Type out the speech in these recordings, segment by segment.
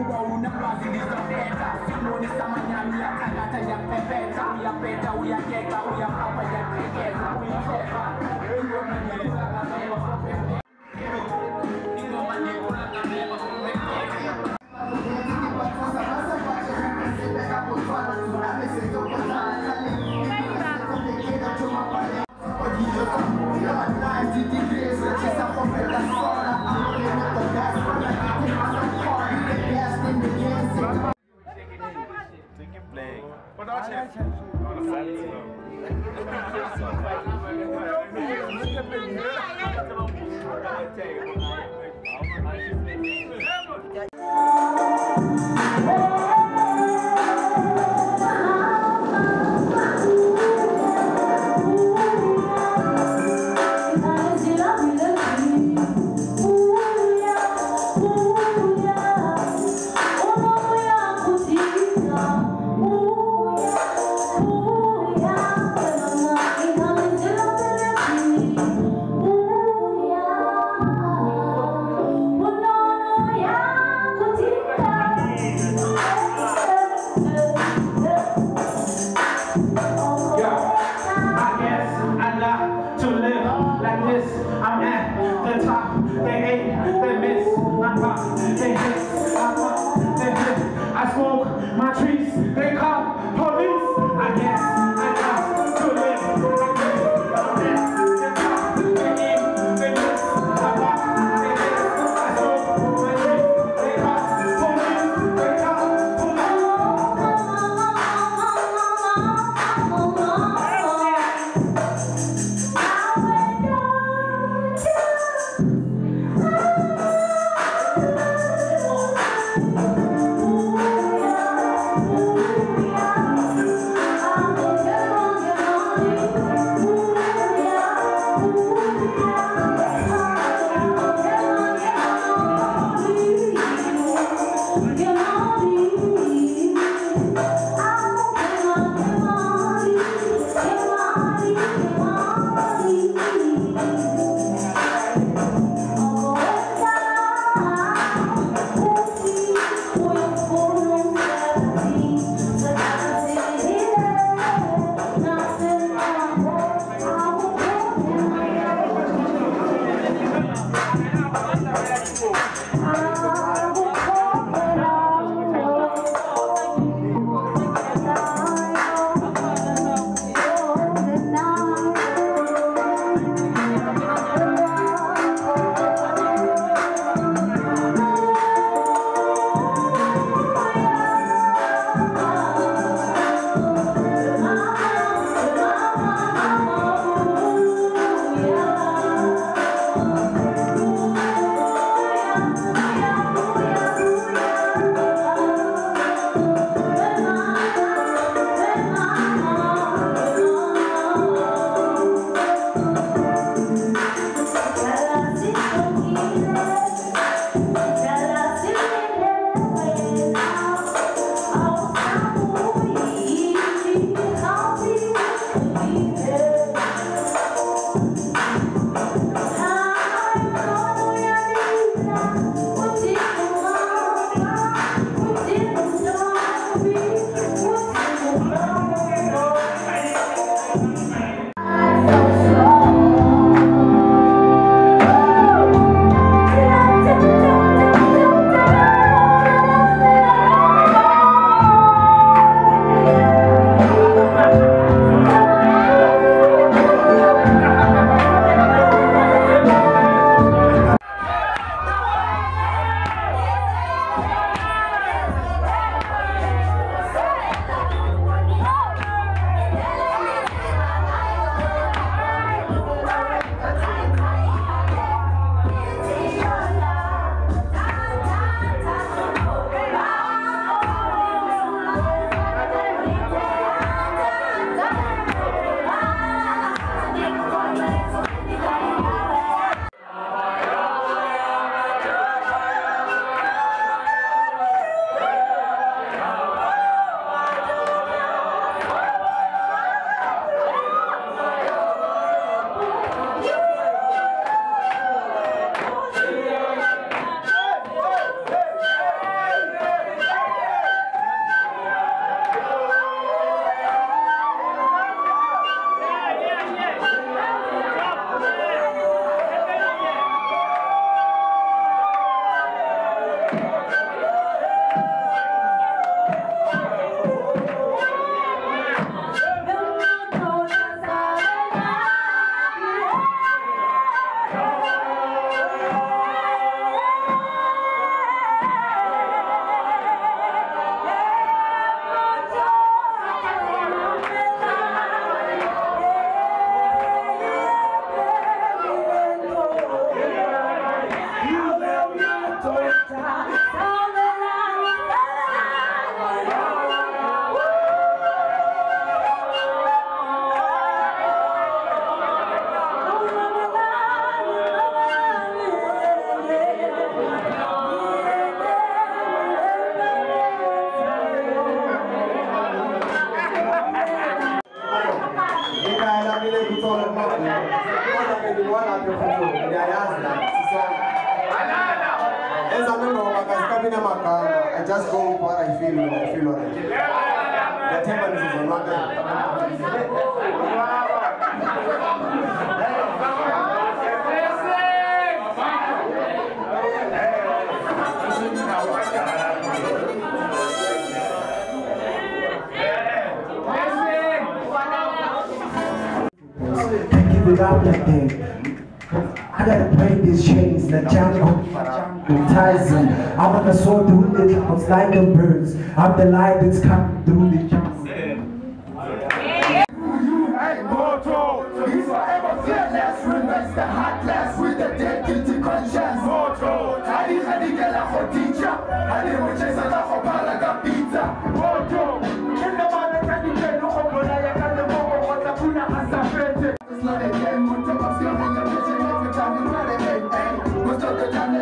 uba unaba zilizopeta simoni samanyami yakangata yapepeta uyapeta uyakeka uyapapa yakekeza uyicheka I like this. I'm at the top. They hate, they miss. I pop, they hit. I pop, they hit. I smoke my trees. They call Uyayazi la sisana. Banana. As a member of Akaskabina Makanga, I just go with what I feel É I feel on É. The É. is É. one É. that É I gotta break these chains like Django, Django Tyson. I'm on the sword through the clouds like the birds. I'm the light that's coming through the jungle. He's forever fearless, remains heartless with the dead guilty conscience. Moto, hadi hadi gela teacher, hadi mcheza na balaga pizza. Moto, kila mara kadi kenu okola ya kande mogo wata kuna asafete.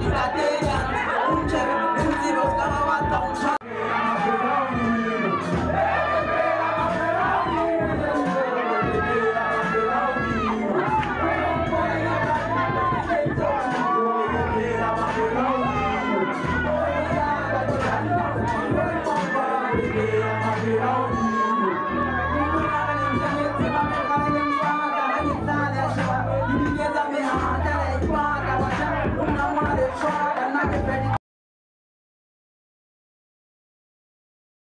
what's